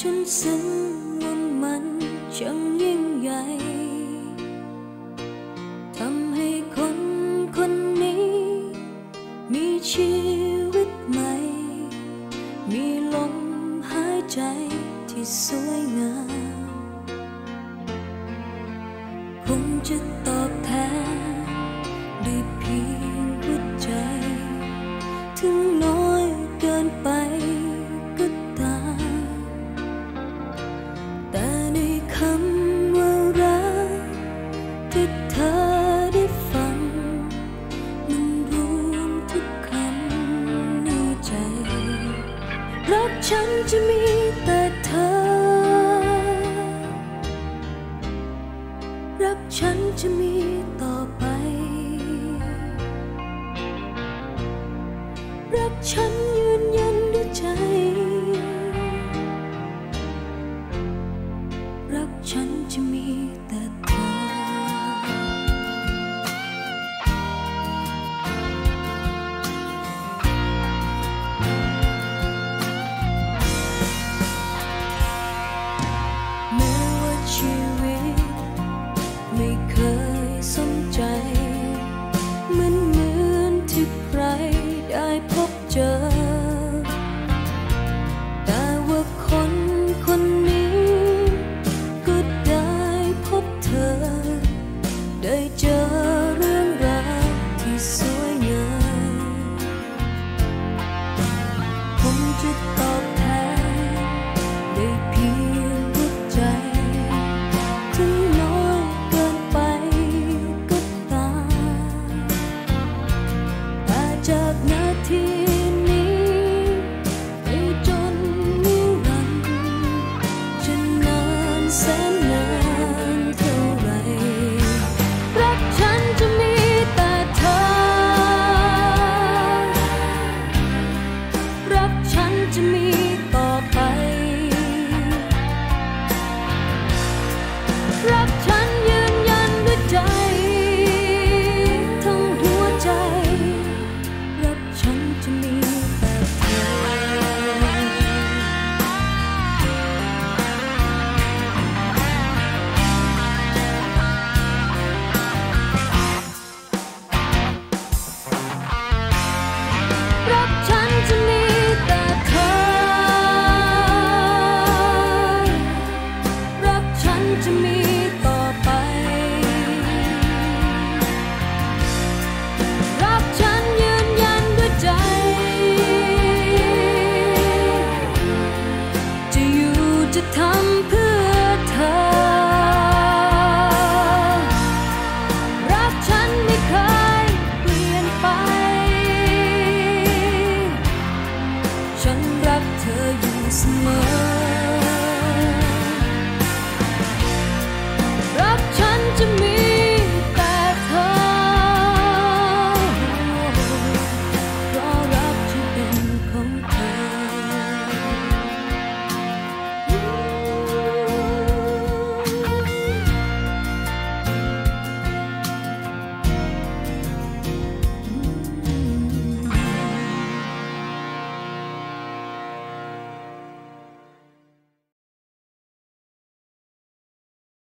ฉันซึ้งว่ามันช่างยิ่งใหญ่ทำให้คนคนนี้มีชีวิต ไหม่มีลมหายใจที่สวยงามคงจะตอบแทนด้วยเพียงหัวใจ ถึงน้อยเกินไป ฉันจะมีแต่เธอ รักฉันจะมีต่อไป รักฉัน xuân cháy